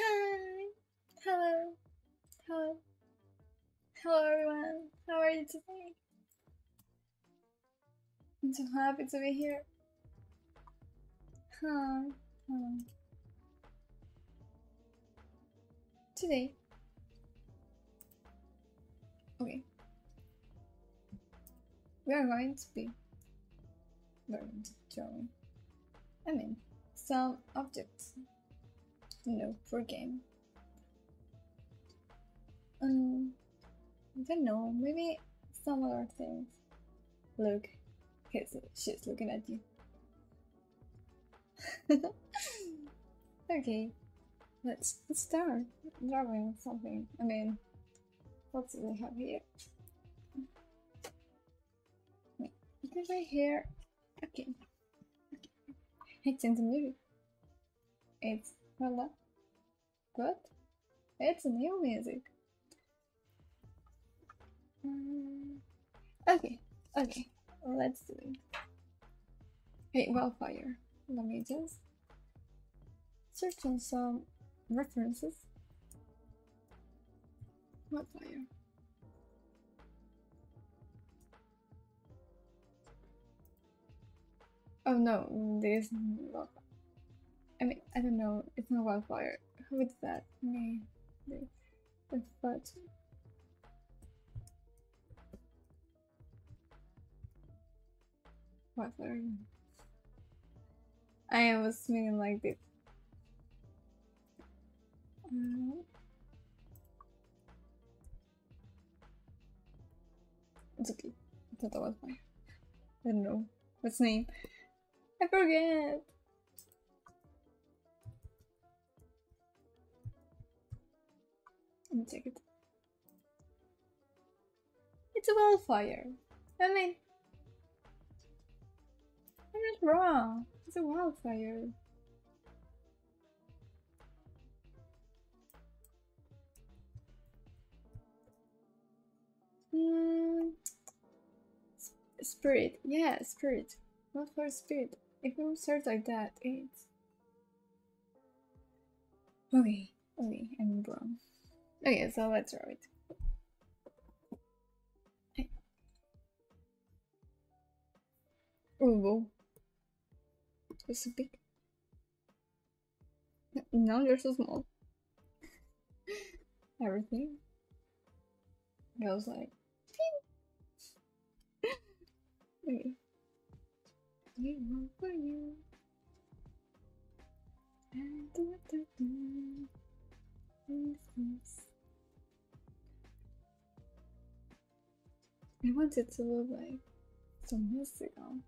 Hi. Hello. Hello. Hello, everyone. How are you today? I'm so happy to be here. Huh. huh. Today. Okay. We are going to be going to drawing. I mean, some objects Know, for game. Um, I don't know, maybe some other things. Look, he's, she's looking at you. okay, let's, let's start drawing something. I mean, what do we have here? Wait, is right here? Okay. It's in the movie. It's voila. What? It's new music. Mm, okay, okay, let's do it. Hey, wildfire. Let me just search on some references. Wildfire. Oh no, this. I mean, I don't know. It's not wildfire. Is that? Me. The, the but Wildfire. I was meaning like this. Um, it's okay. I thought that was my. I don't know. What's name? I forget! Let me take it. It's a wildfire. I mean, I'm not wrong. It's a wildfire. Hmm. Spirit. Yeah, spirit. Not for spirit. If you search like that, it's... Okay. Okay, I'm wrong. Okay, so let's draw it. Oh, you're so big. No, you're so small. Everything goes like. okay. For you. And I want it to look like some musical.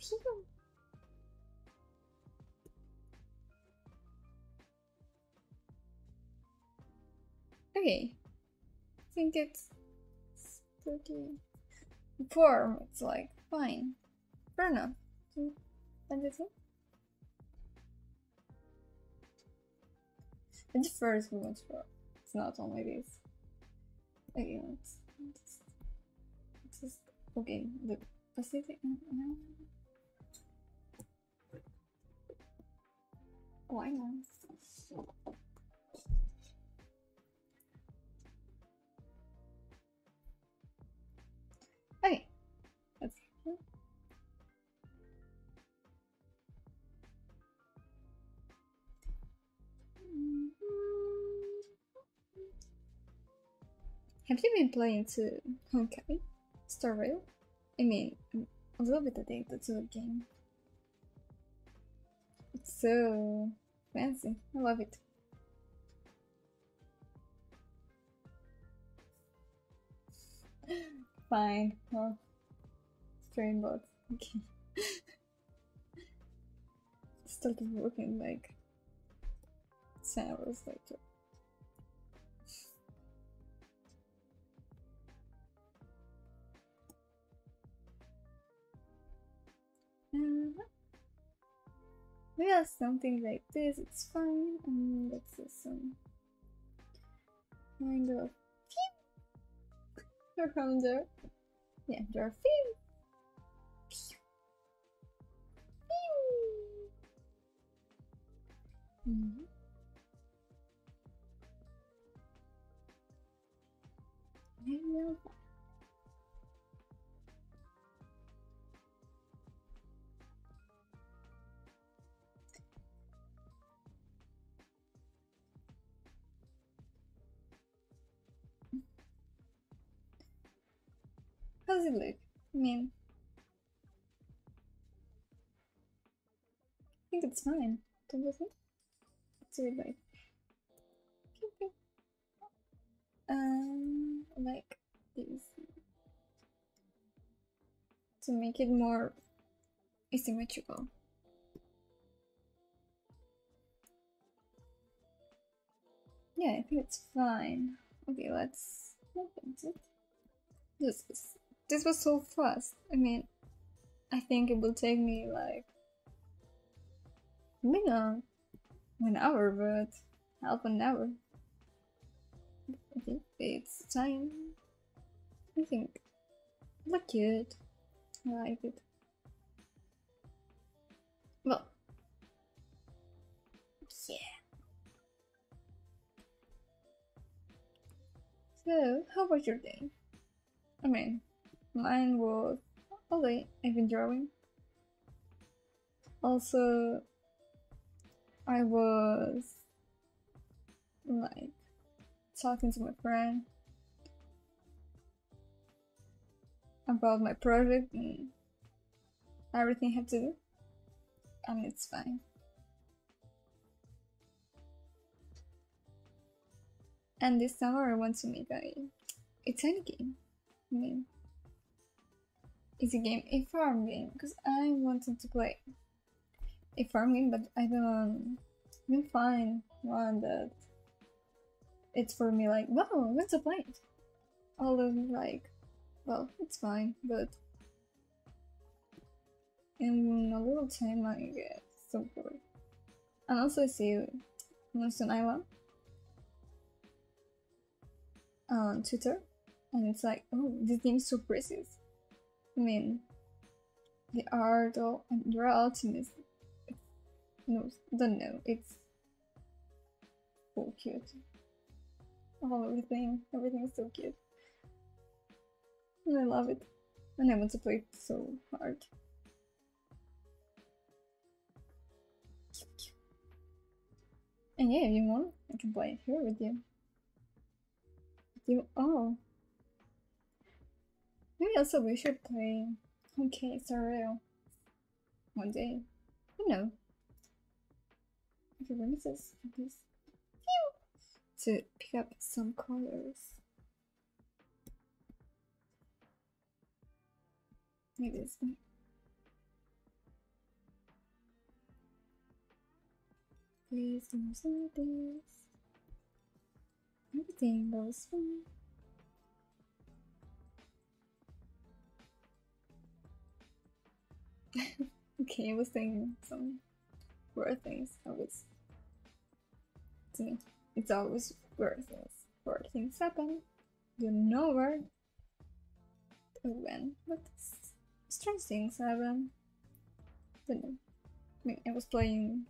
Okay. I think it's pretty form. It's like fine. Fair enough. One? And the first one was for it's not only this. Okay, let's, just okay the Pacific. No. Why not? Okay. Have you been playing to Honkai Star Rail? I mean, I'm a little bit addicted to the game. It's so fancy. I love it. Fine. Well, strain bots. Okay. Started working like 10 hours later. Uh, we have something like this, it's fine. And let's do some kind of around there. Yeah, there are few. Mm -hmm. How does it look? I mean, I think it's fine. Don't you think? Let's do um, like this to make it more asymmetrical. Yeah, I think it's fine. Okay, let's open it. This is this was so fast. I mean, I think it will take me like maybe not an hour, but half an hour. I think it's time. I think look cute. I like it. Well, yeah. So, how was your day? I mean, Mine was oh, okay. I've been drawing. Also, I was like talking to my friend about my project and everything I to do, and it's fine. And this summer I want to make a, a tiny game. I mean, it's a game, a farm game, because I wanted to play a farm game, but I don't, find one that it's for me like, wow, what's the point? All of like, well, it's fine, but in a little time I get so bored. And also I see Moonstone Island on Twitter, and it's like, oh, this game is so precious. I mean, the art or you're optimist. No, don't know. It's so cute. Oh, everything, everything is so cute, and I love it. And I want to play it so hard. And yeah, if you want, I can play it here with you. With you all. Maybe also we should play Okay Surreal one day. You know. Okay, let me just this to pick up some colors. Maybe this one. Please do some this. Everything goes fine. okay, I was saying some weird things. I was to me. It's always weird things. Weird things happen. You know where when, but strange things happen. Don't know. I mean, I was playing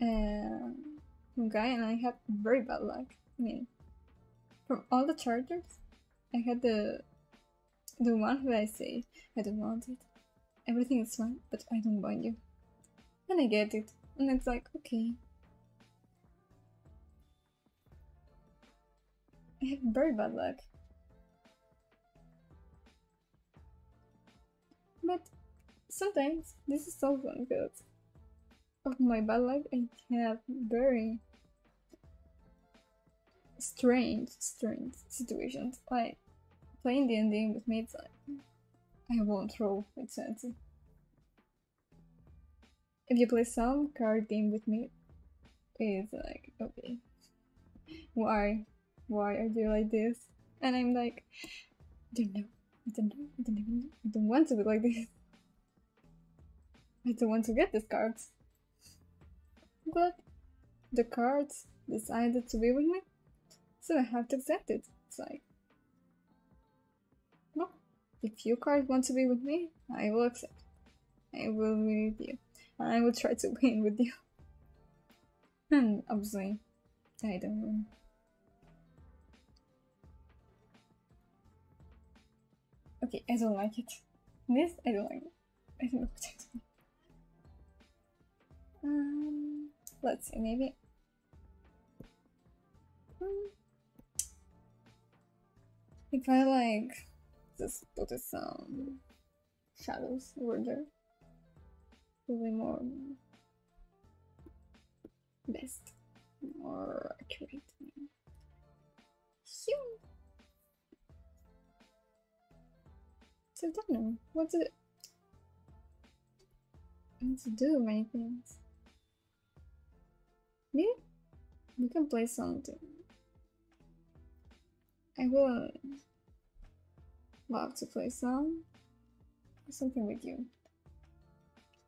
uh, guy and I had very bad luck. I mean, from all the chargers, I had the the one who I say I don't want it. Everything is fine, but I don't want you. And I get it. And it's like, okay. I have very bad luck. But sometimes this is also good. of my bad luck I have very strange, strange situations. Like Playing D&D with me, it's like, I won't roll with sense. If you play some card game with me, it's like, okay, why? Why are you like this? And I'm like, I don't know, I don't know, I don't even know, I don't want to be like this. I don't want to get these cards. But the cards decided to be with me, so I have to accept it. It's like, if you card want to be with me, I will accept. I will be with you. And I will try to win with you. And obviously, I don't win. Okay, I don't like it. This, I don't like it. I don't know what to do. Um, let's see, maybe. Hmm. If I like just put some shadows over there, will be more best, more accurate. Phew. So I don't know what to to do many things. Maybe we can play something. I will love to play some something with you.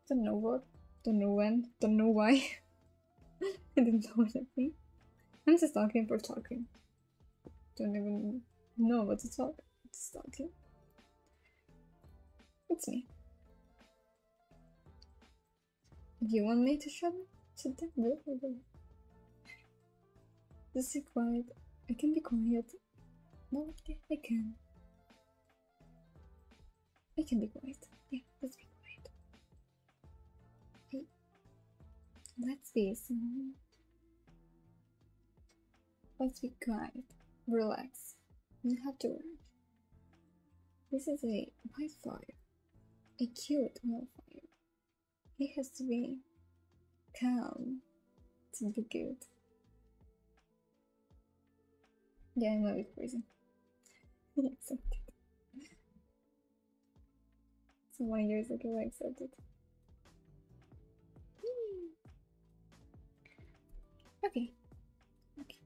Don't know what, don't know when, don't know why. I didn't know anything. I'm just talking for talking. Don't even know what to talk. Just talking. It's me. You want me to shut shut down? Just be quiet. I can be quiet. No, I can. I can be quiet. Yeah, let's be quiet. Let's be. Let's be quiet. Relax. You have to worry. This is a wildfire. A cute wildfire. It has to be calm to be good. Yeah, I know it's crazy. So one years ago accepted. Okay. Okay.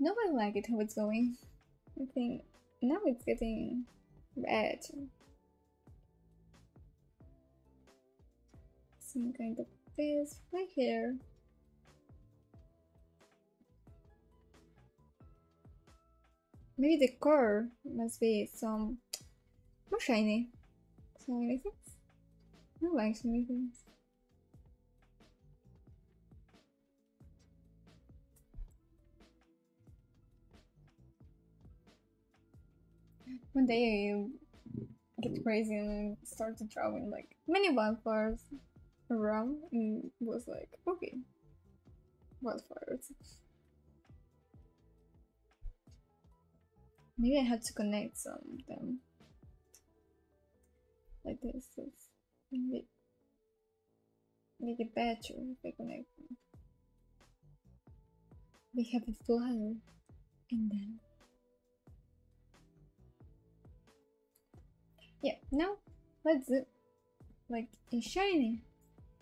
No, I like it how it's going. I think now it's getting red. Some kind of this right here. Maybe the core must be some more shiny. Shiny things? I like shiny things. One day I get crazy and start started drawing like many wildflowers around and was like, okay, wildflowers. Maybe I have to connect some of them. Like this. this. Make, make it better if I connect them. We have a flower and then Yeah, now let's do like a shiny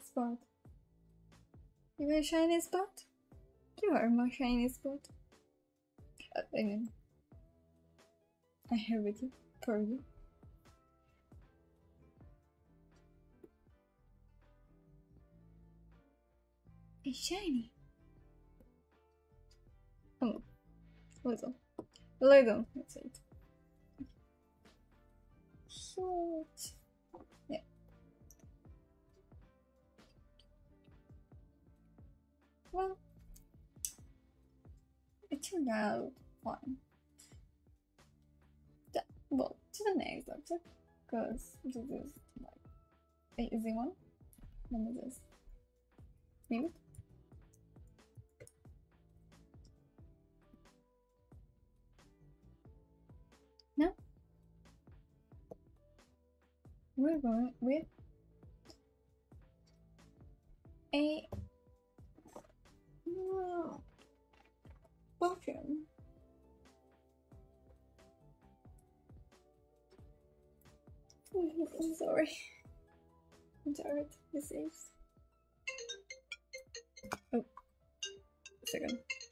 spot. You a shiny spot? You are my shiny spot. Uh, I mean, I have it for you. It's shiny. Come Oh, little, little. That's it. Cute. Yeah. Well, it turned out fine well, to the next object, because this is like an easy one. Let me just mute. Now, we're going with a perfume. I'm sorry. I'm tired. This is. Oh, a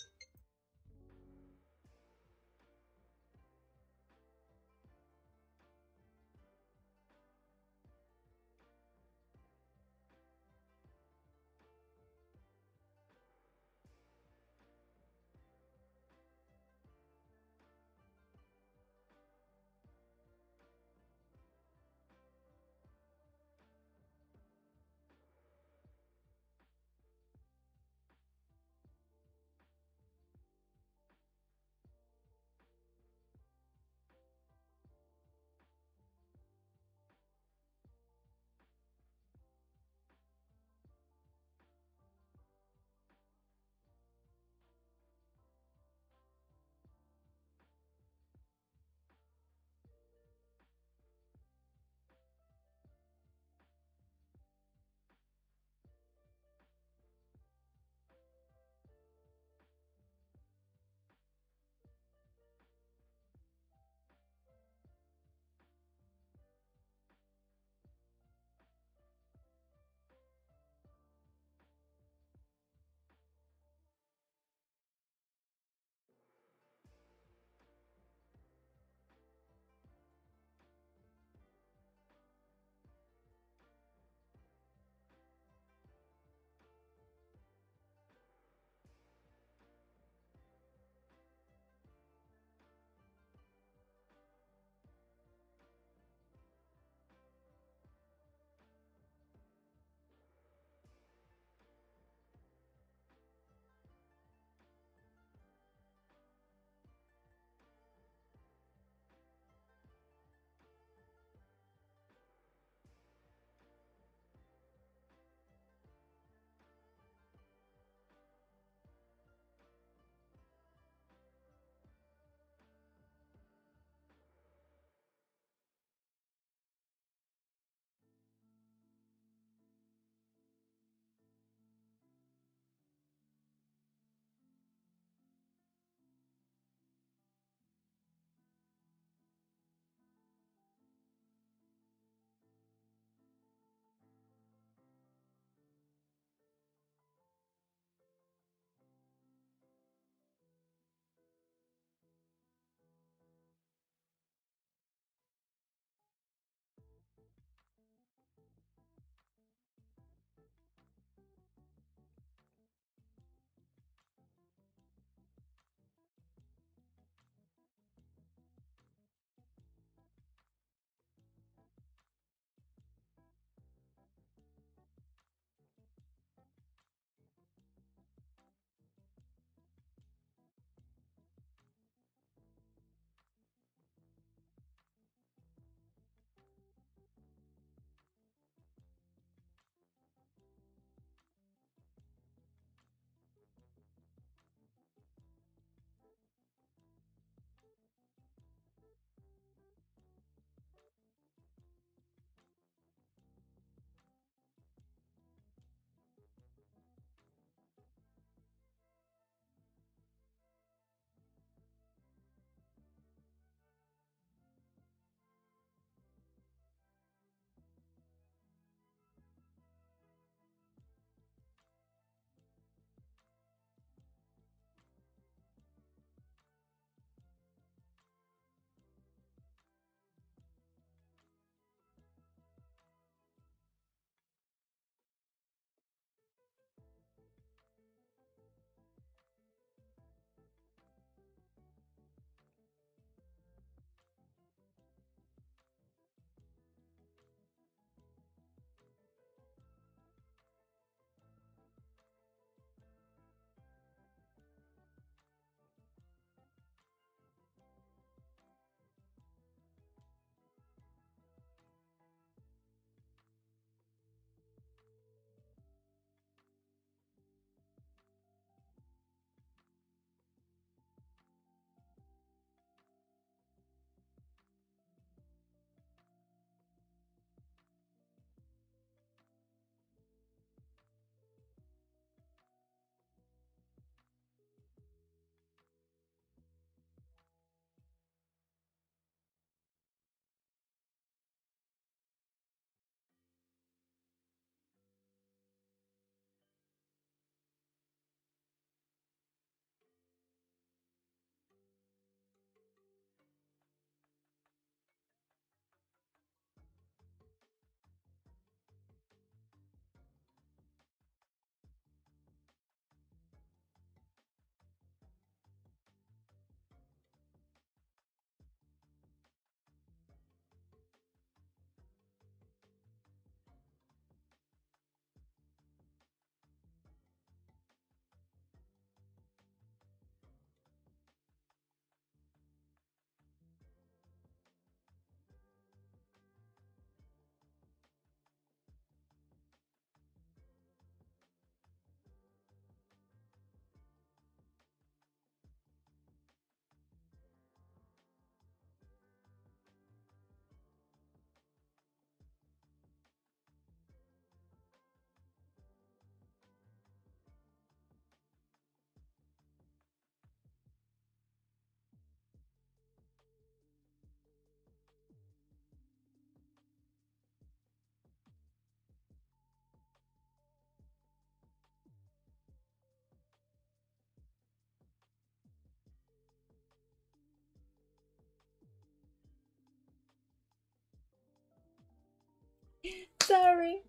second.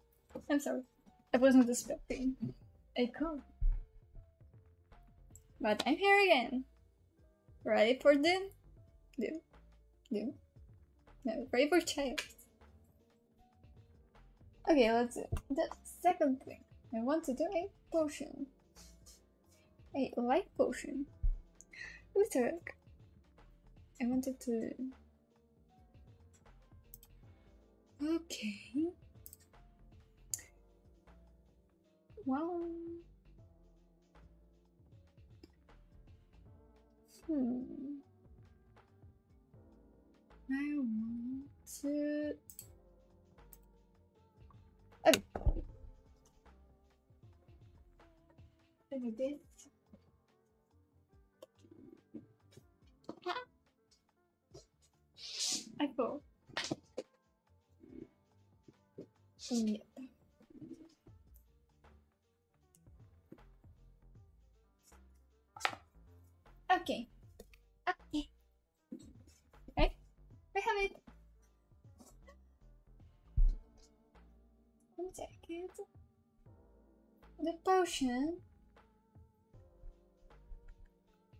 I'm sorry. I wasn't expecting a call. But I'm here again. Ready for the do do no ready for child. Okay, let's do the second thing. I want to do a potion. A light potion. With I wanted to Okay. Well. Hmm. I want to. Oh. Look this. I fall. Yep. Okay. Okay. Right? We have it. One second. The potion.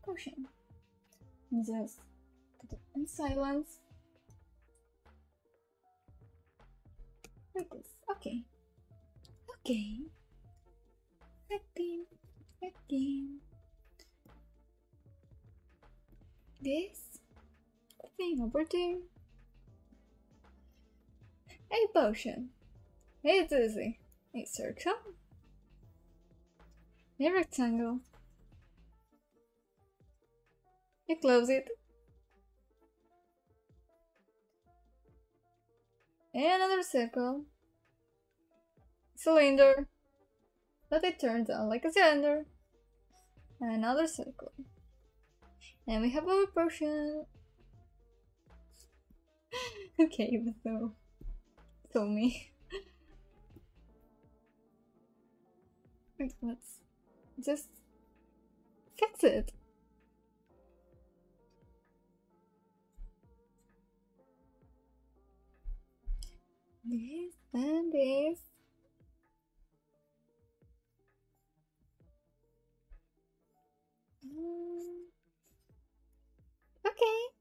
Potion. Just put it in silence. Like this. Okay. Okay. Again. Again. This thing over there. A potion. It's easy. A circle. A rectangle. You close it. Another circle. Cylinder. But it turns out like a cylinder. Another circle. And we have our potion. okay, so so me. Let's just fix it. This and this. Um, okay.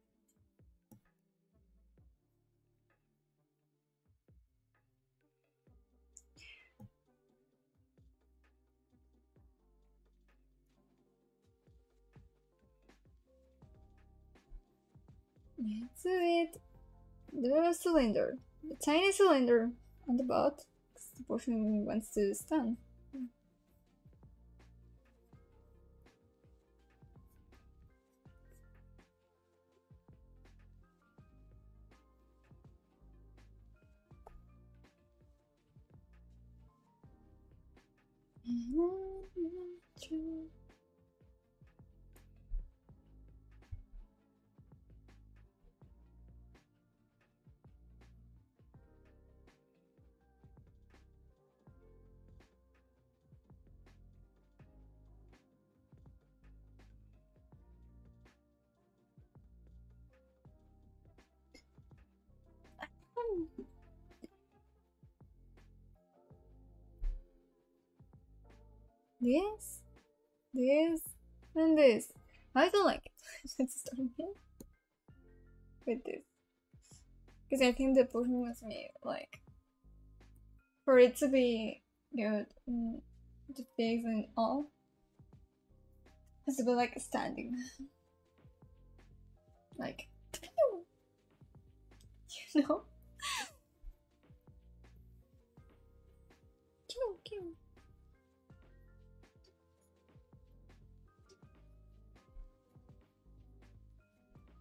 Let's do it. The cylinder. The tiny cylinder on the butt. The portion wants to stand. This, this, and this. I don't like it. Let's start with this. Because I think the potion was made like for it to be good and mm, the face and all. Has to be like standing. like you know? cute, cute.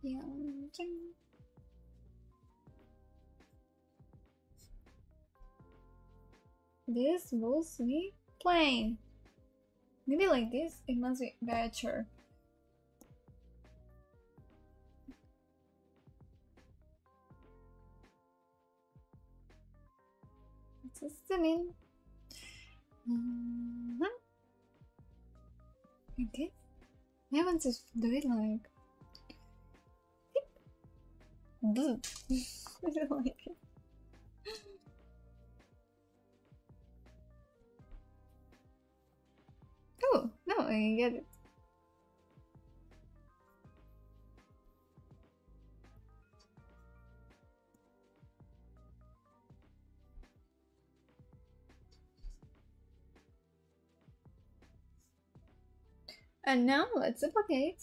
This will be plain. Maybe like this, it must be better. Just zoom in. Mm -hmm. Okay. I want to do it like like... Oh, no, I get it. And now let's duplicate.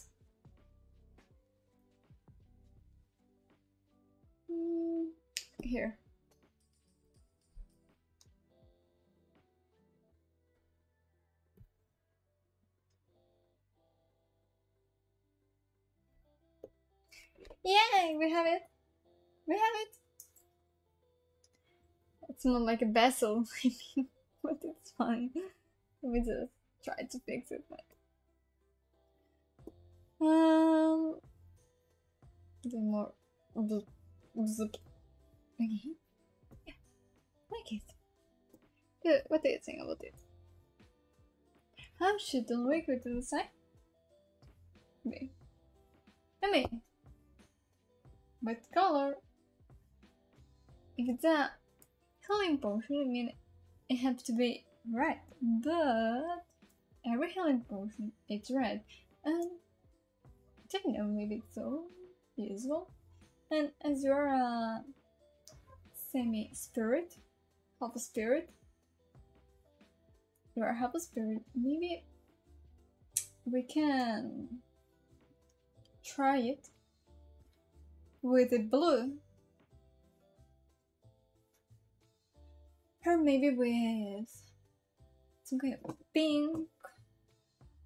Here. Yay, we have it. We have it. It's not like a vessel, I mean, but it's fine. We just try to fix it. Um, the more zip. Okay. Yeah, like it. Good. What do you think about it? How should the liquid to the side? Me. And me. But color. If it's a healing potion, I mean it has to be red. But every healing potion it's red. And know, maybe it's so useful. And as you're a uh, semi spirit, half a spirit, you are half a spirit, maybe we can try it with a blue. Or maybe with some kind of pink.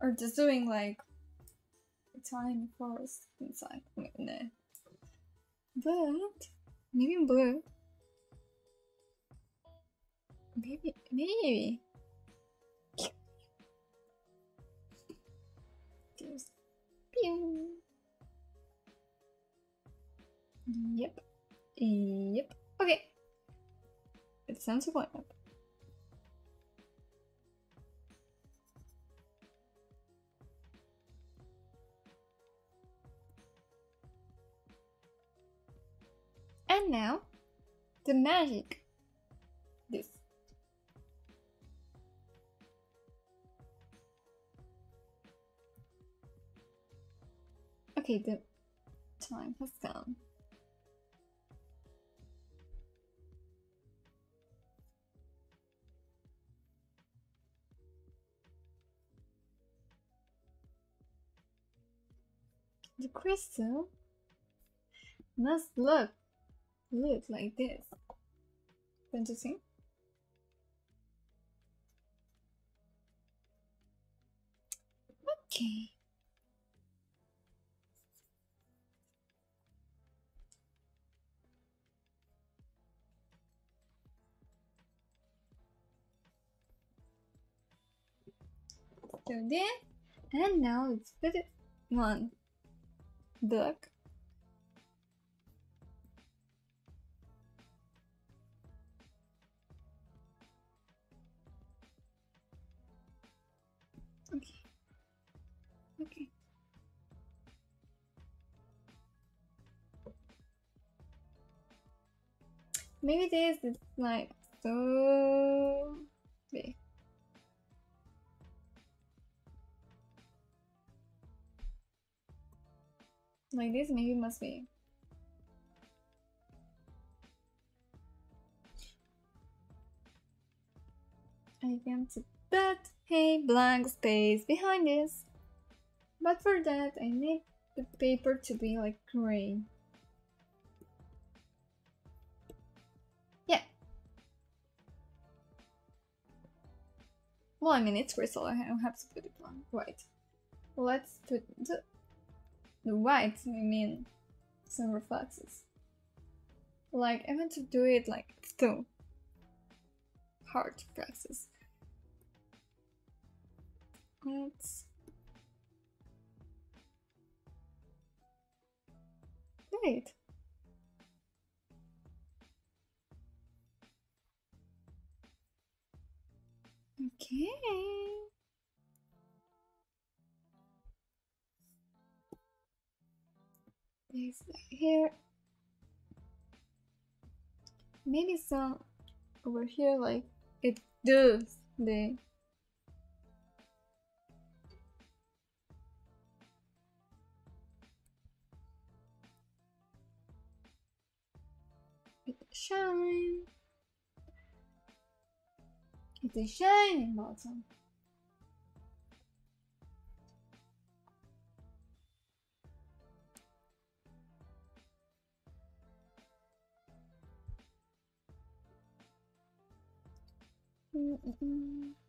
Or just doing like a tiny forest inside. No. But maybe blue. Maybe maybe. Yep. Yep. Okay. It sounds like. And now, the magic. This. Okay, the time has come. The crystal must look look like this. Don't you think? Okay. So there, and now let's put it on book Maybe this is like so big. Like this maybe must be. I can put a blank space behind this. But for that I need the paper to be like gray. Well, I mean it's crystal, I have to put it on white. Let's put the the white, I mean, some reflexes. Like, I want to do it like two hard reflexes. Let's. Great. Okay. This here. Maybe some over here like it does the shine it's a shining bottom. Mm -mm -mm.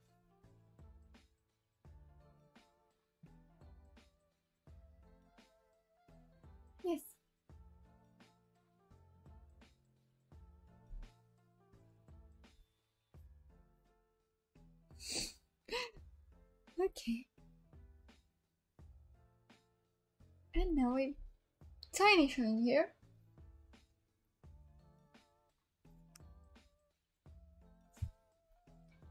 Okay. And now a tiny shine here.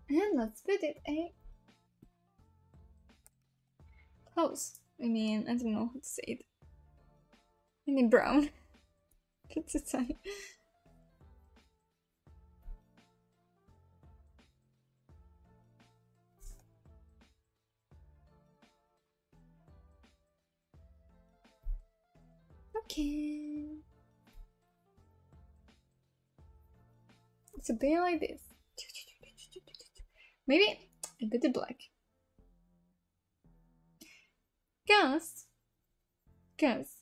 And let's put it a close. I mean, I don't know how to say it. I mean brown. it's a tiny. It's a bit like this. Maybe a bit of black. Gas. Gas.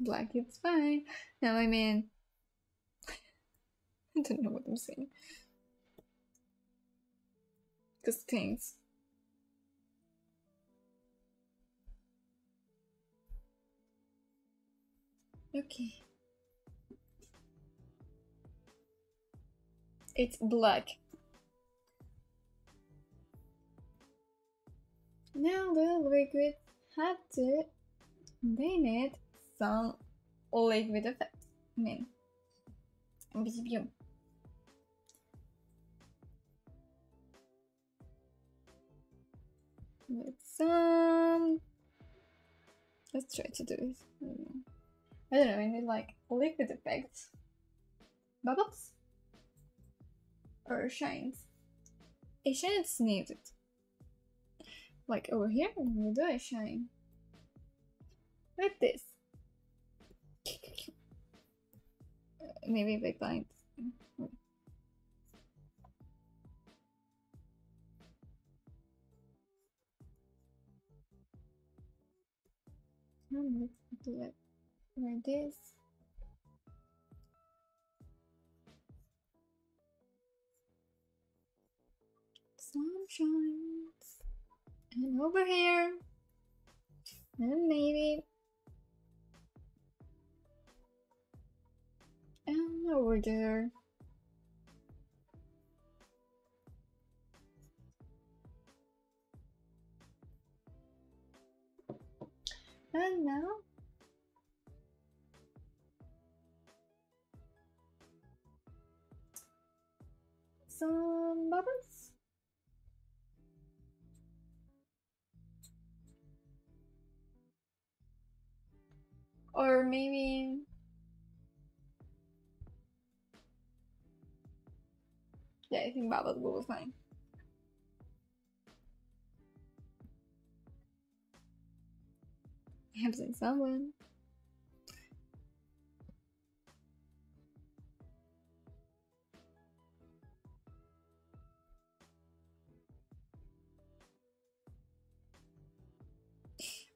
Black, it's fine. Now I mean, I don't know what I'm saying. Because things. Okay. It's black. Now the liquid had to contain it some liquid effect. I mean, BCBU. With some. Let's try to do it. I don't know. I I need like liquid effects. Bubbles? Or shines? A shine is needed. Like over here, where do I shine? Like this. Maybe big lines. Hmm. Hmm, let's do it like this. Sun shines. And over here. And maybe. And over there. And now some bubbles. Or maybe Yeah, I think bubbles will be fine. I have seen someone.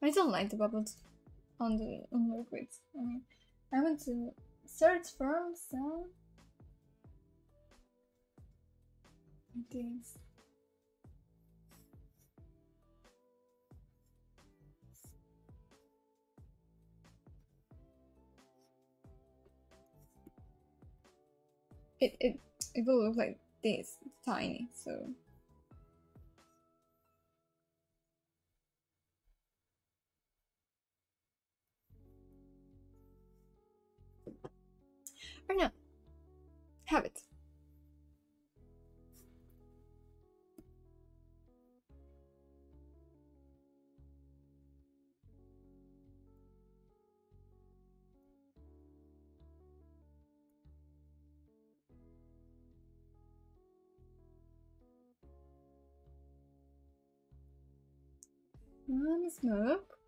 I don't like the bubbles on the on the liquids. I mean, I want to search for some things. It it it will look like this, tiny. So or not. Have it. One smoke.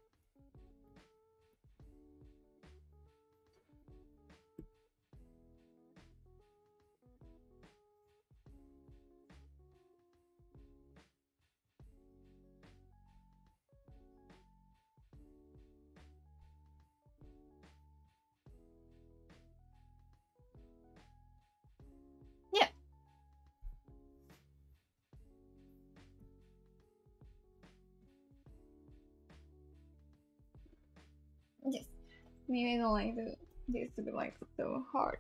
Maybe I don't like the, this to be like so hard.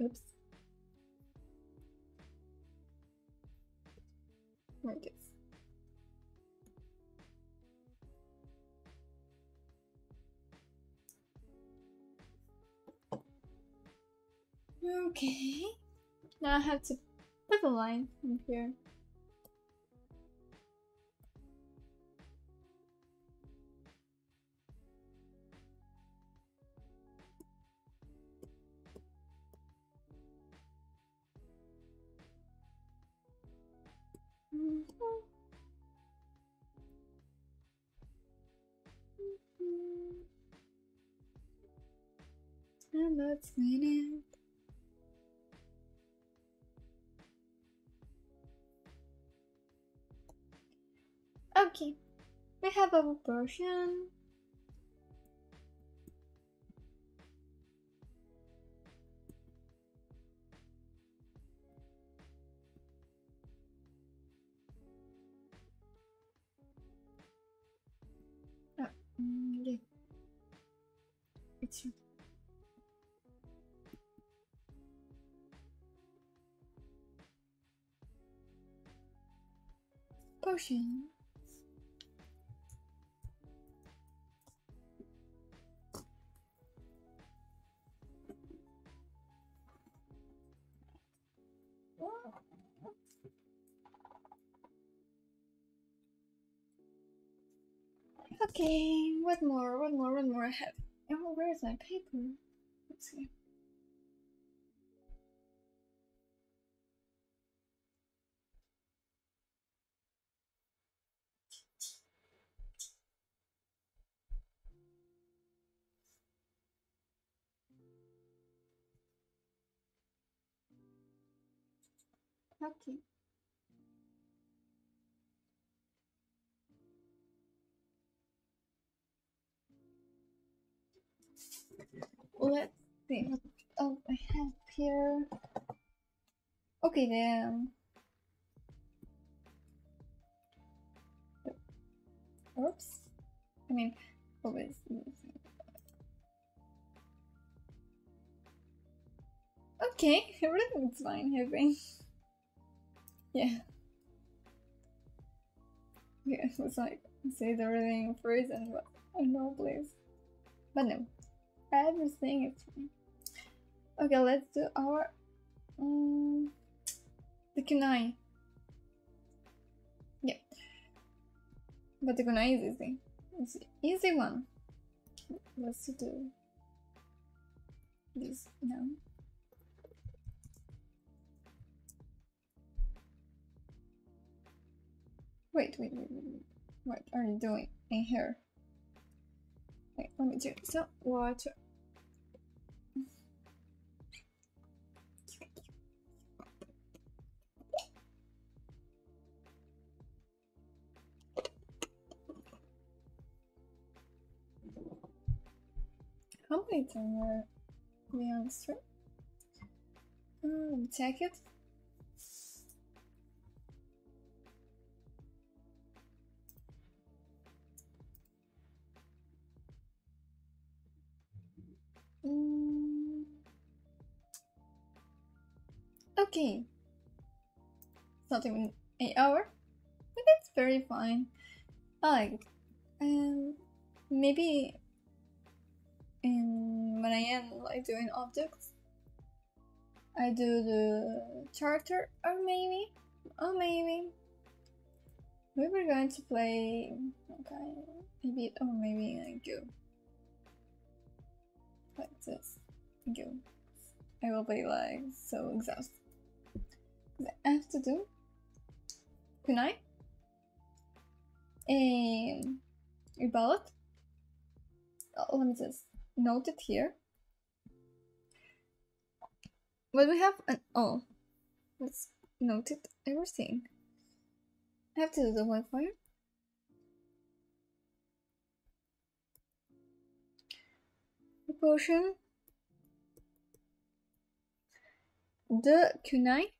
Oops. Like this. Okay. Now I have to put a line in here. Mhm. And let's it. Okay, we have our version. Okay, what more? What more? What more I have? Oh, where is my paper? Let's see. Okay. Let's see. Oh, I have here. Okay, then. Oops. I mean, always. Okay, everything's fine, think. Yeah. Yeah, it was like, say everything frozen, but oh no, please. But no, everything is fine. Okay, let's do our um the kunai. Yeah, but the kunai is easy. It's easy one. Let's do this now. Wait, wait, wait, wait, wait. What are you doing in here? Wait, let me do some water. How many times are we on stream? Um, check it. Not even an hour, but it's very fine. Like. Um, maybe in when I am like doing objects, I do the charter, or maybe, or maybe we were going to play. Okay, maybe, or maybe like go like this. Go. I will be like so exhausted. I have to do kunai, a a ballot. Oh, let me just note it here. But we have an oh, let's note it everything. I have to do the Wi-Fi. The potion. The kunai.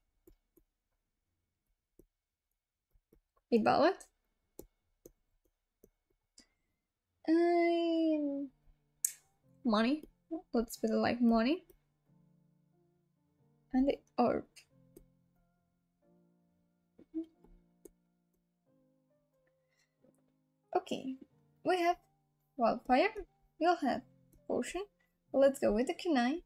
Ik bouw. Um, money. Let's put it like money. And the orb. Okay, we have wildfire, you'll have potion. Let's go with the kunai.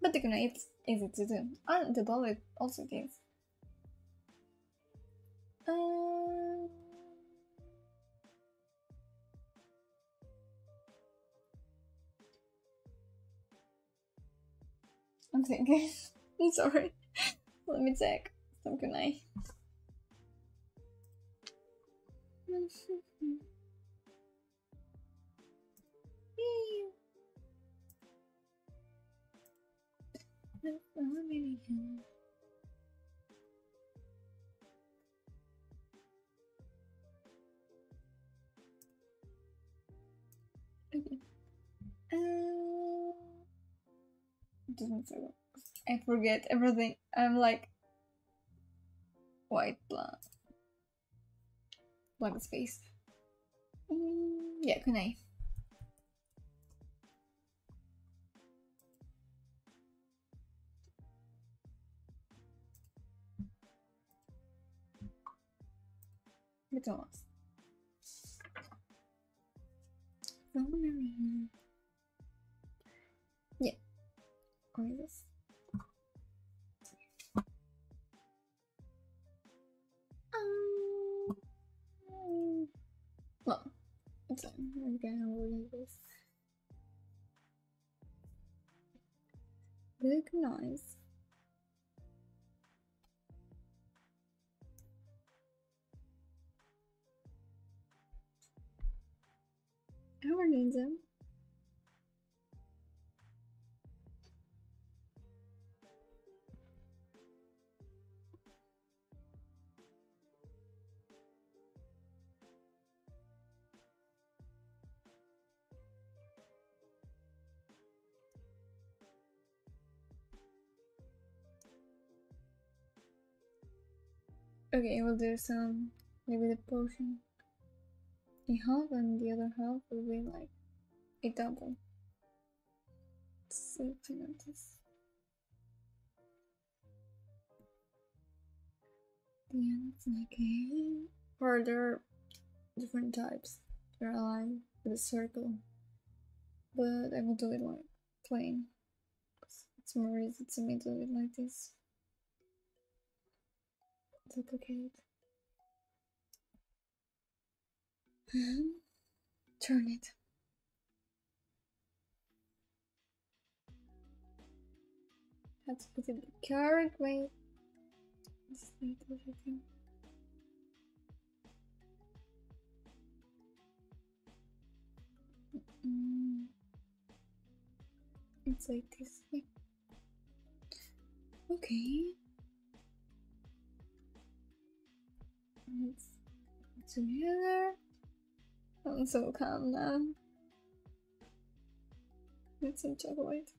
But the kunai it's easy to do, and the bullet also gives. Um, I'm thinking. I'm sorry. Let me check some kunai. Okay. Doesn't say I forget everything. I'm like white blank blank space. Mm, yeah, kunai. It's almost. This? Um, well, it's I'm gonna order this. How are Ninja? Okay, we'll do some maybe the potion a half and the other half will be like a double. Something like this. The ends like a or there are different types. They're aligned with a circle. But I will do it like plain. It's more easy to me to do it like this. Duplicate. Turn it. To put in the. Wait. Delete everything. Mm. It's like this. Yeah. Okay. Let's together. I'm so calm now. Need some chocolate.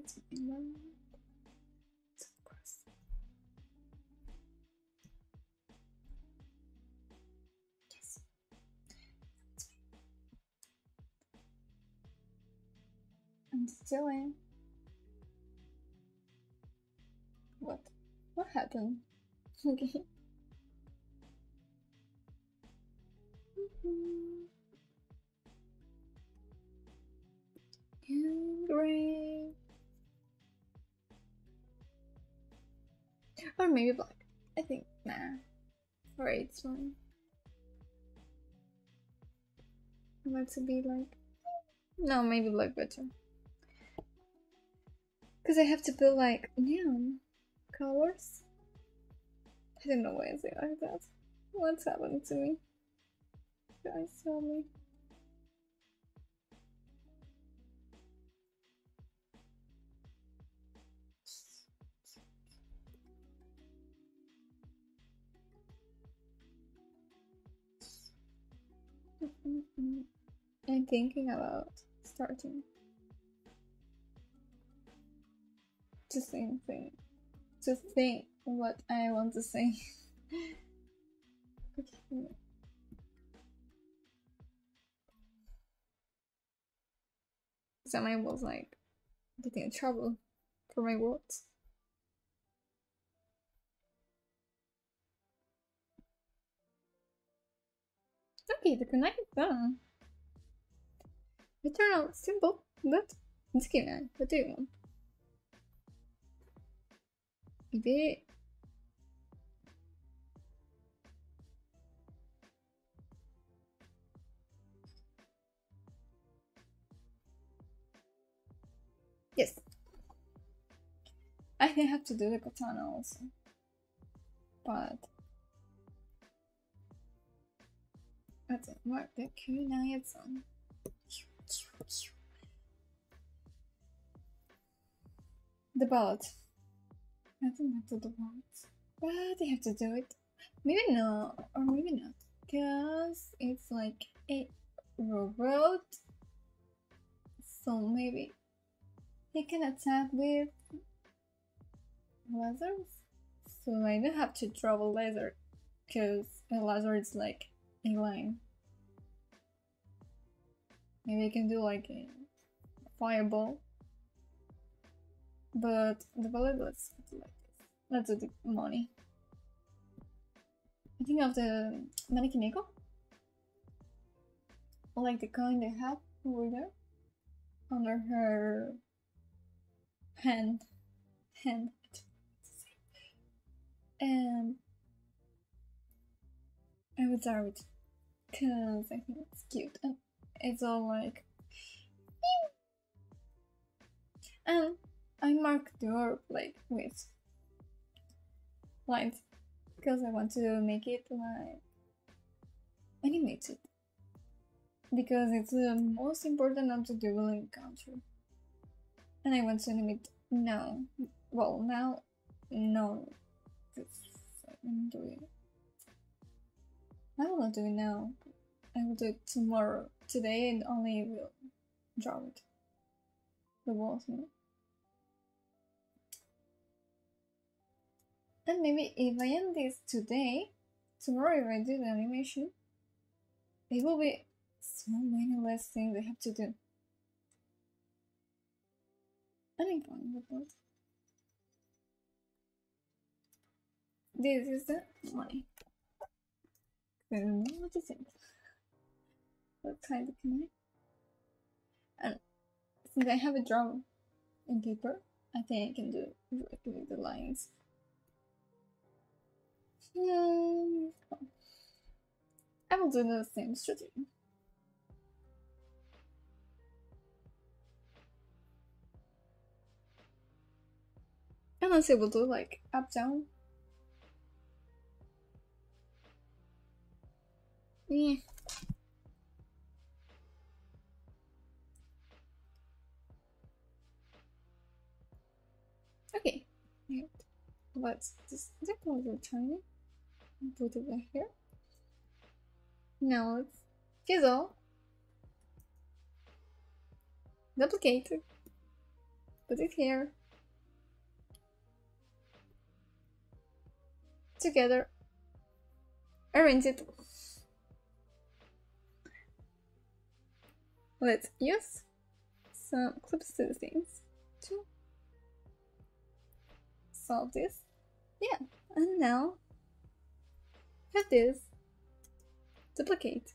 It's. Yes. I'm still in. What? What happened? Okay. Great. Or maybe black. I think, nah. Alright, it's fine. I want to be like, no, maybe black better. Because I have to put like neon colors. I don't know why I say like that. What's happened to me? Guys, tell me. Mm, I'm thinking about starting. To sing think, to think what I want to sing. okay. So I was like getting in trouble for my words. Okay, the connect is done. It turned out simple, but risky man. What do you want? Maybe Yes. I I have to do the katana also. But 待って、待って、急なやつなの The boat. I think that's the boat. But they have to do it. Maybe no, or maybe not. Because it's like a robot. So maybe he can attack with lasers. So I don't have to travel laser. Because a laser is like a line. Maybe I can do like a fireball. But the bullet, let's do like this. Let's do the money. I think of the maneki-neko. Like the coin they have over there. Under her hand. Hand. And I would start it because I think it's cute. And it's all like and I mark the orb like with lines because I want to make it like animated. Because it's the most important of the dual encounter. And I want to animate now. Well now no. I'm doing I will not do it now. I will do it tomorrow. Today and only will draw it. The walls. And maybe if I end this today, tomorrow if I do the animation, it will be so many less things I have to do. And I'm fine with that. This is the money. Um, what is it? What kind of can I? And since I have a drum in paper, I think I can do the lines. Hmm. I will do the same strategy. Unless it will do like up down Okay. Let's just zip a little tiny and put it right here. Now let's chisel. Duplicate. Put it here. Together. Arrange it. Let's use some clips to the things to solve this. Yeah, and now have this duplicate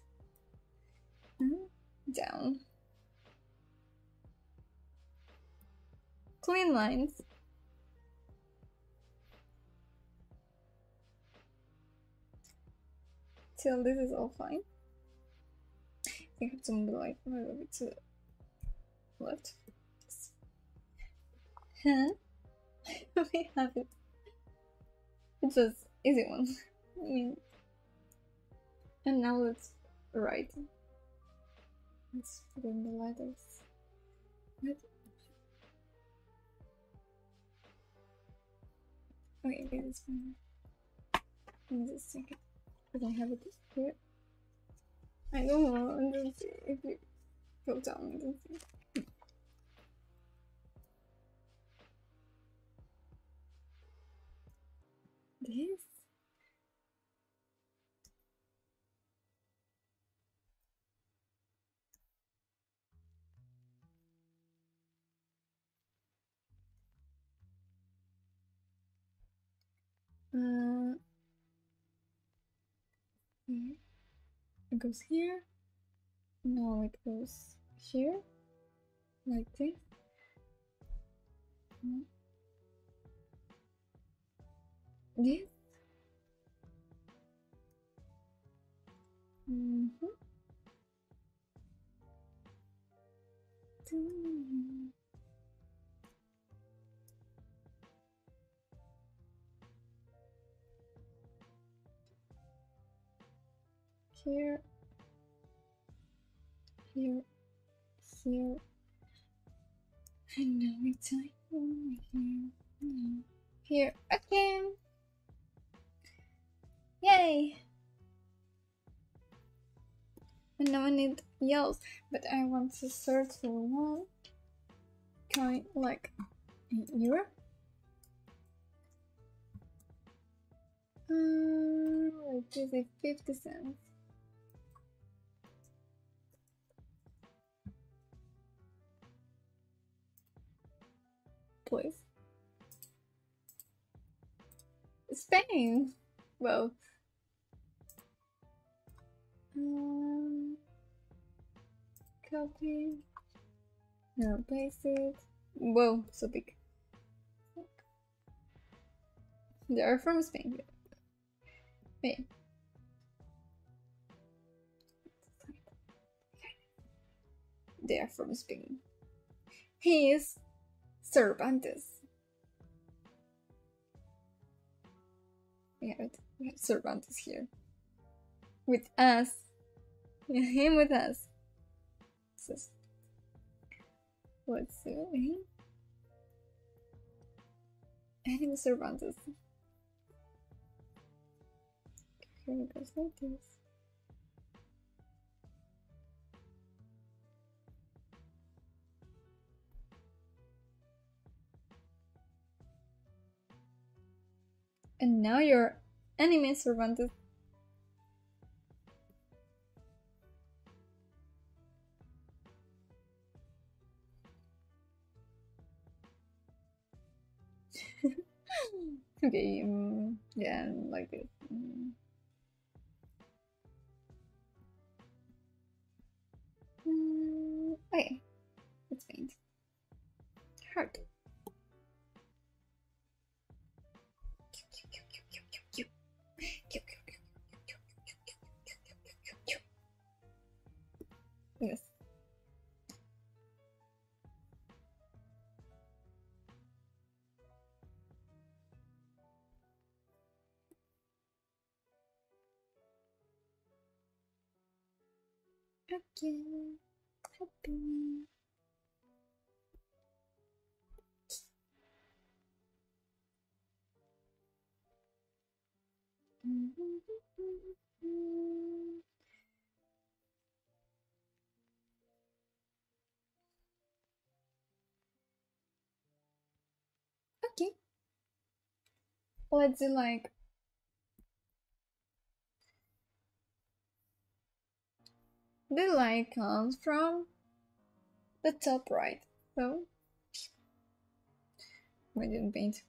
and down. Clean lines. Till this is all fine it's on the right, a little bit to the left. Huh? we have it. It was easy one. I mean, and now let's write. Let's put in the letters. What? Okay, fine. Let me just check it. I don't have it here. I don't want to see if you go down to see. This? Uh, here. It goes here. No, it goes here. Like this. Mm. This. Mm -hmm. Here, here, here, and now it's time over here, no. here again. Yay! And now I need yells, but I want to search for one kind like in Europe. Like this is 50 cents. Please. Spain. Well. Um, copy. Now paste it. Whoa, so big. They are from Spain. Wait. They are from Spain. He is Cervantes. We have it. We have Cervantes here. With us. him with us. What's the name? Anime Cervantes. Here goes like this. And now your anime Cervantes. okay, um, yeah, like this. Mm. Okay. Let's do like the light comes from the top right. So we didn't paint.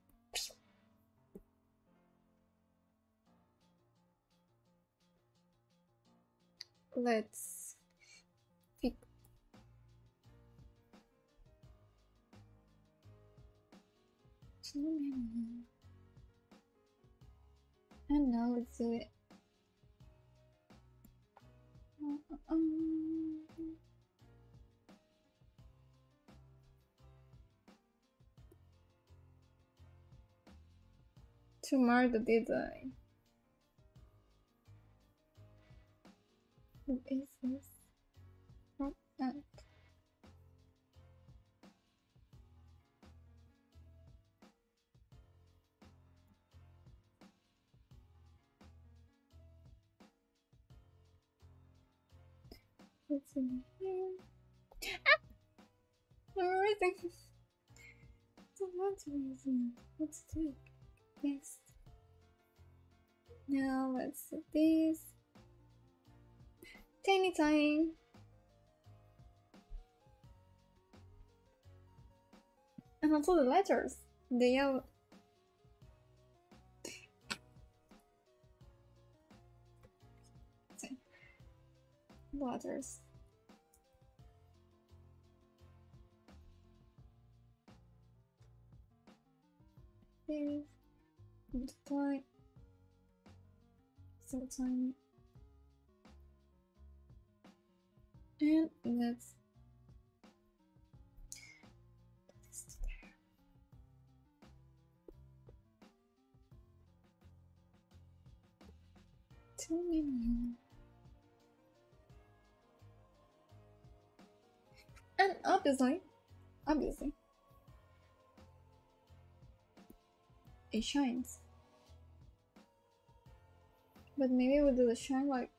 Let's pick oh, and now let's do it. To mark the design. What is this? What that? What's in here? Ah! I'm erasing. So much erasing. Let's take this. Now let's do this. Tiny tiny. And also the letters. They are letters. Multiply. So tiny. And let's. And obviously, obviously, it shines. But maybe we do the shine like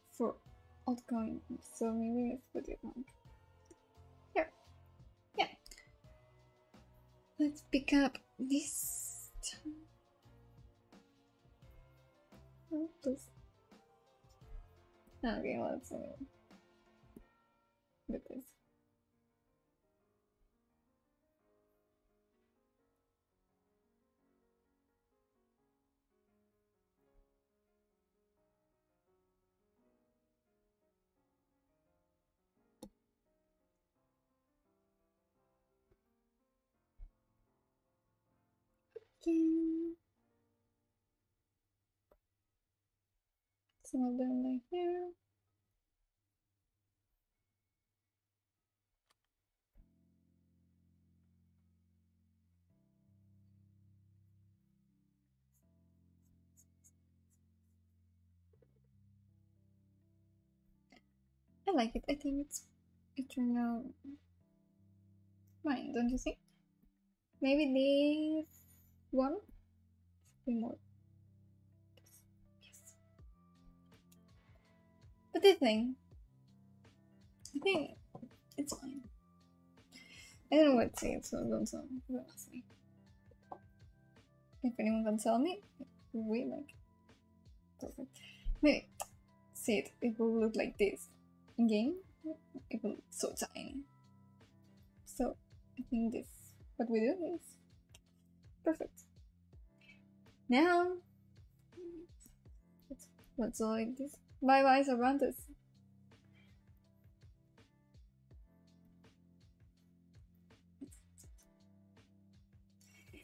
altcoin, so maybe let's put it on here. Yeah. Let's pick up this. Oh. Okay, let's uh, with this. Some of them like here. I like it. I think it's it turned out fine, don't you think? Maybe this one be more. Yes. But this thing, I think it's fine. I don't know what to say, me. Don't ask me. If anyone can tell me, we like perfect. Maybe see it. It will look like this in game. It will look so tiny. So I think this what we do is perfect. Now let's let's like this. Bye bye Cervantes.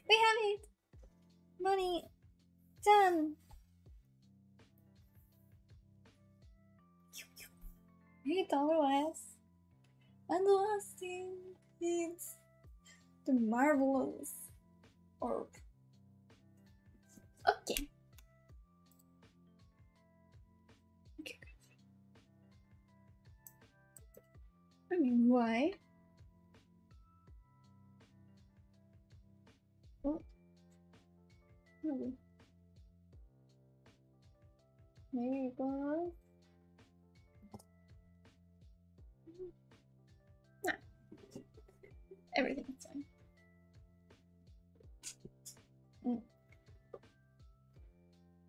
We have it! Money done! Eight dollar. And the last thing is the marvelous orb. Okay. Okay. I mean, why? Oh. Maybe. Maybe hmm. because. No. Everything's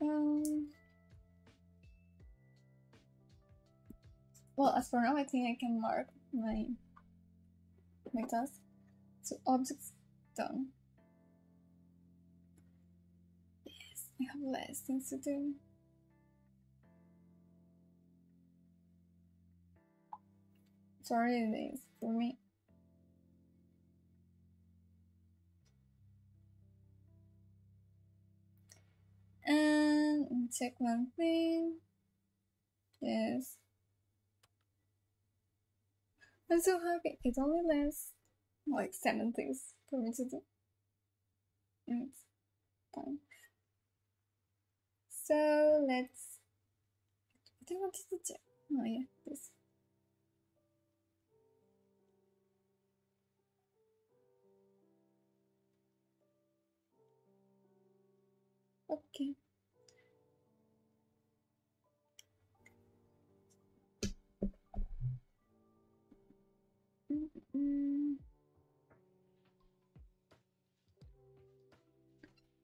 Um. Well, as for now, I think I can mark my my task. So objects done. Yes, I have less things to do. Sorry, is for me. And check one thing. Yes. I'm so happy. It only lasts like seven things for me to do. It's fine. So let's. What I want to do? Oh yeah, this. Okay.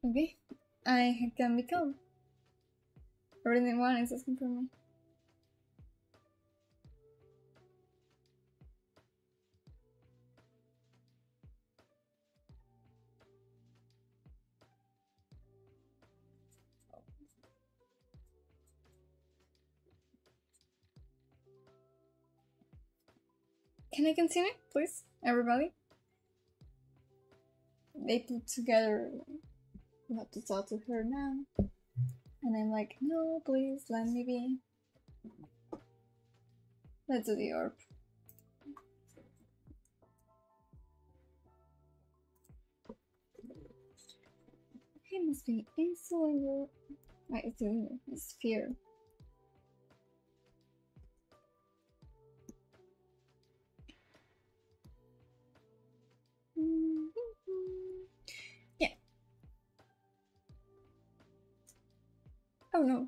Okay, I can become. Already one is asking for me. Can I continue, please, everybody? They put together. We have to talk to her now, and I'm like, no, please, let me be. Let's do the orb. He must be insolent. Right, it's doing Oh no.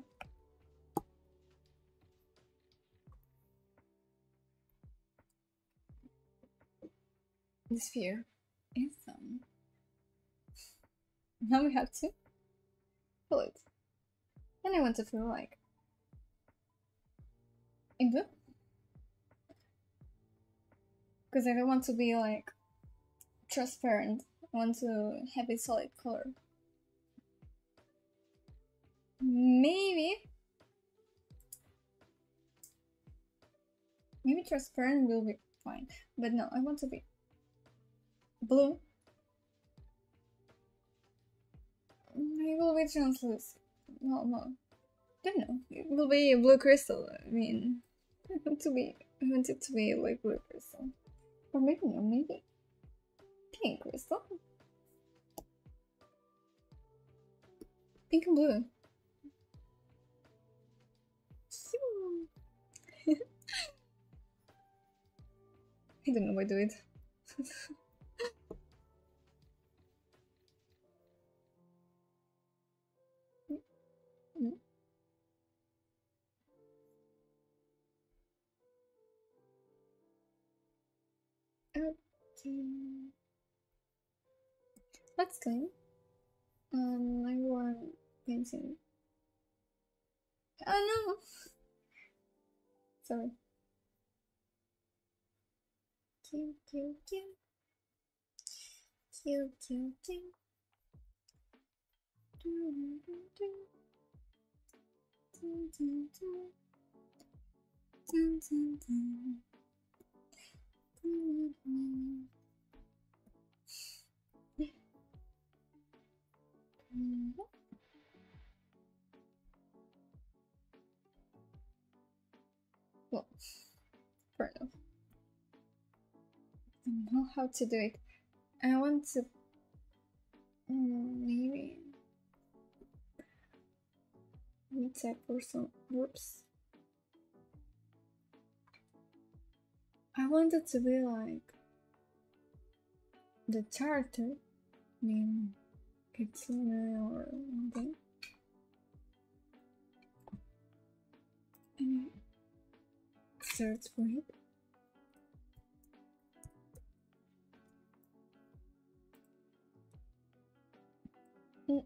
The sphere is um. Now we have to pull it. And I want to feel like in blue. Because I don't want to be like transparent. I want to have a solid color. Maybe. Maybe transparent will be fine. But no, I want to be blue. It will be translucent. No, no. I don't know. It will be a blue crystal. I mean, I want to be. I want it to be like blue crystal. Or maybe no, maybe pink crystal. Pink and blue. I don't know why I do it. Okay. Let's go. Um, I want painting. Oh no! Sorry. Cute, cute, cute. Cute, cute, cute. Do, do, do, do. Dun, dun, dun. Dun, dun, dun. Dun, dun. Mm. Well, fair enough. I don't know how to do it. I want to mm, maybe check for some whoops. I want it to be like the charter. I mean Kitsune or something. Any search for it? I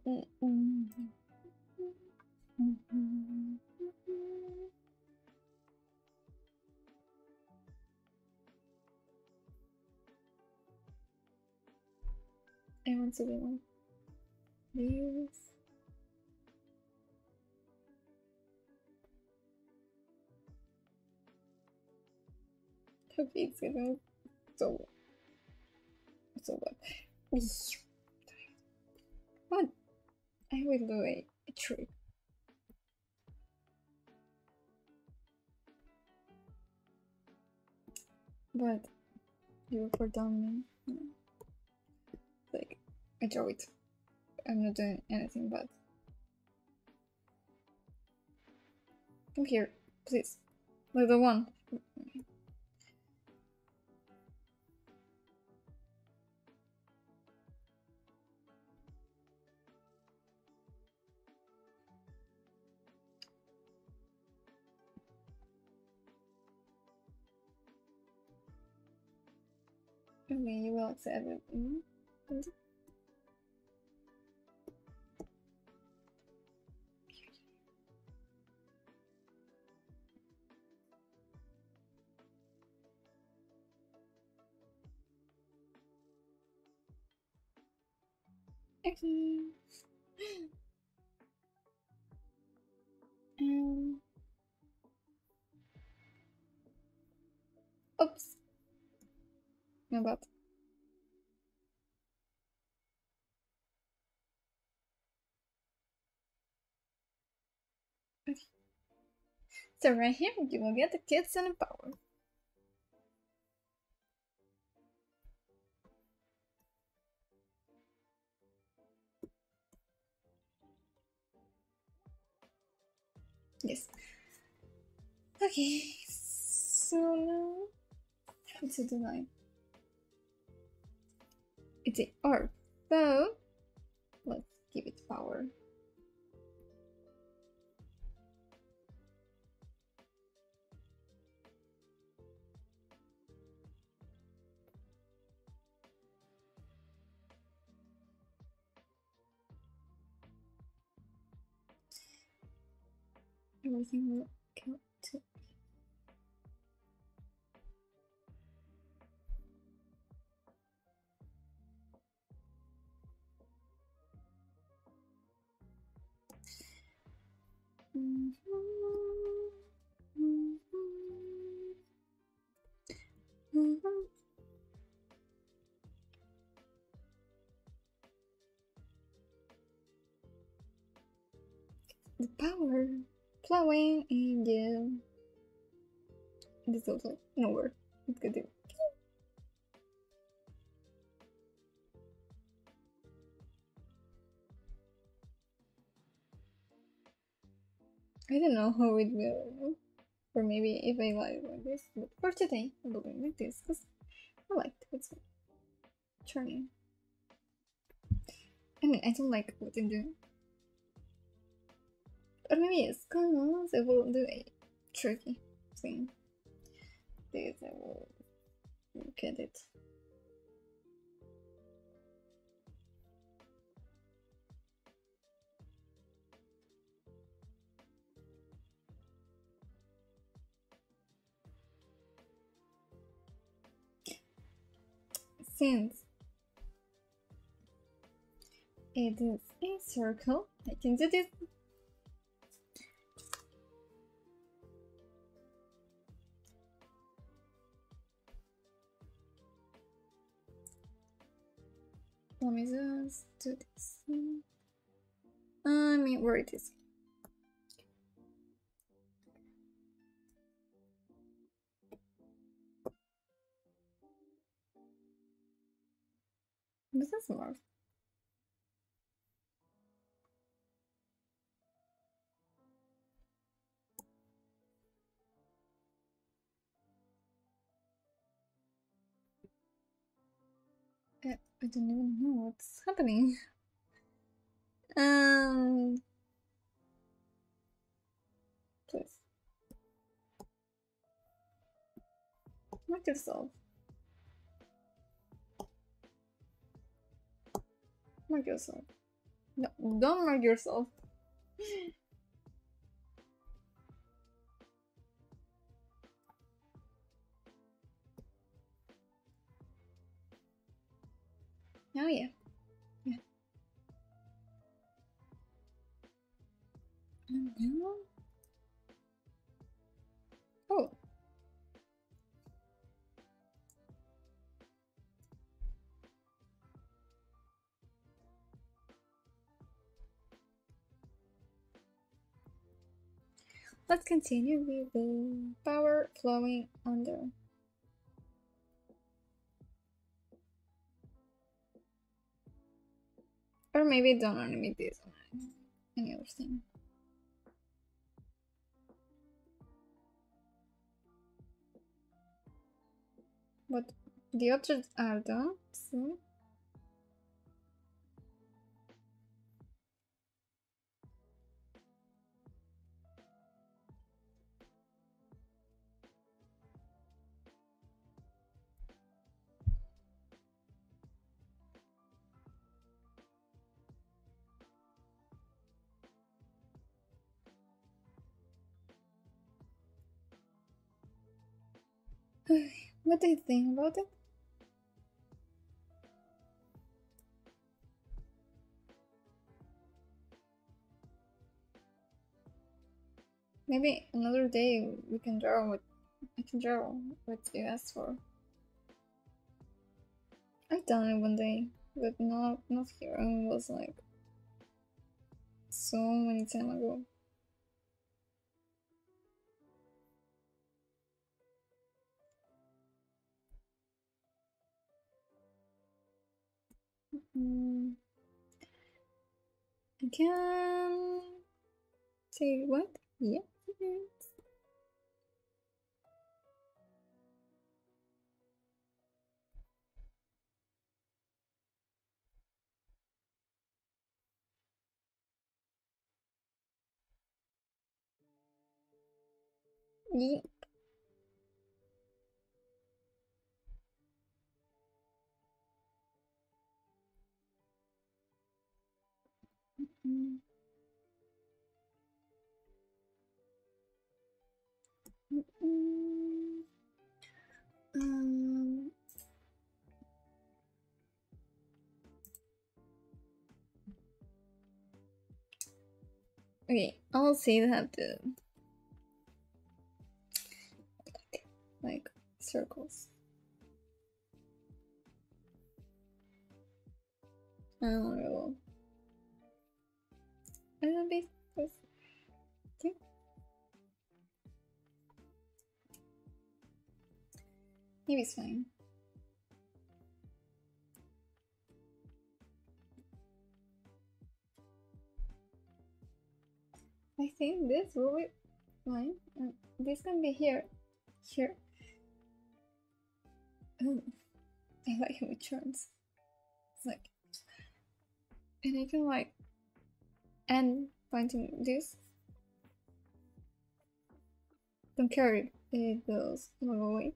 want to be one. Okay, it's getting so so what? I will do a, a trick. But you forgotten me. Like I draw it. I'm not doing anything bad. Come here, please. Little one. Okay, you will accept it. Mm. Okay. So right here, you will get the kids and the power. Yes. Okay, so now how to design. It's a art, so let's give it power. Everything will count to mm. The power flowing and yeah. This also nowhere. It could do. I don't know how it will, or maybe if I like like this, but for today, I'm going like this because I like it. It's charming. I mean, I don't like what I'm doing. Or maybe it's because I will do a tricky thing. This I will at it. Since it is a circle, I can do this Let me just do this. I mean, where it is. This is more. I don't even know what's happening. Um, please. Mark yourself. Mark yourself. No, don't mark yourself. Oh yeah. Yeah. Now Oh. Let's continue with the power flowing under. Or maybe don't animate this on any other thing. But the objects are done, so What do you think about it? Maybe another day we can draw what I can draw what you asked for. I've done it one day, but not not here. I was like so many time ago. Mm. I can say what? Yes. Mm. Okay, I'll say that the like circles. I don't know. Little bit. Okay. It's fine. I think this will be fine. This can be here. Here. Oh, I like how it turns. It's like, and I can like, end pointing this. Don't care it goes the wrong way.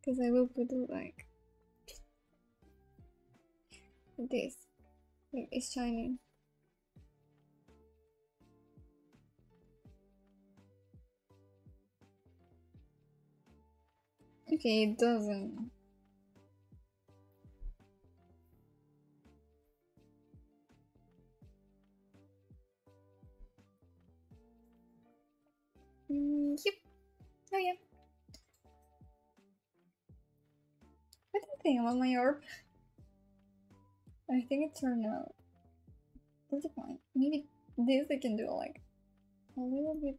Because I will put it like this. It's shining. Okay, it doesn't. Mm, yep. Oh yeah. What do you think about my orb? I think it turned out pretty fine. Maybe this I can do like a little bit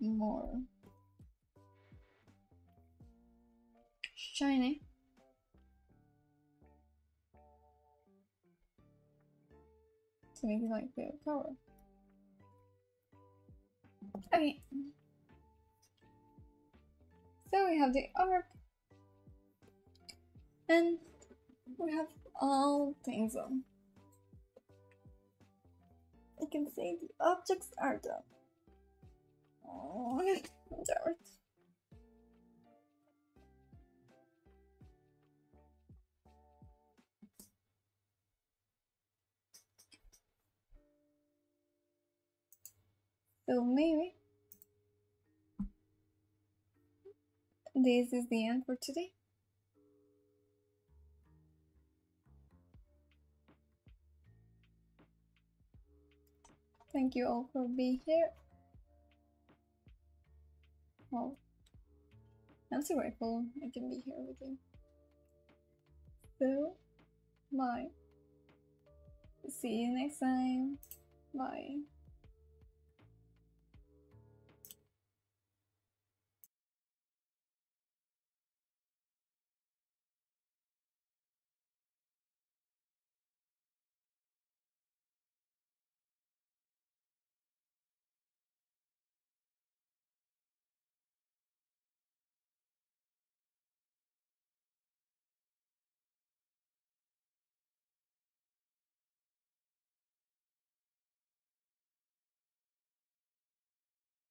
more shiny. Make it like the color. Okay. So we have the orb. And we have all things on. I can say the objects are done. Oh, damn So maybe this is the end for today. Thank you all for being here. Well, I'm so grateful I can be here with you. So, bye. See you next time. Bye.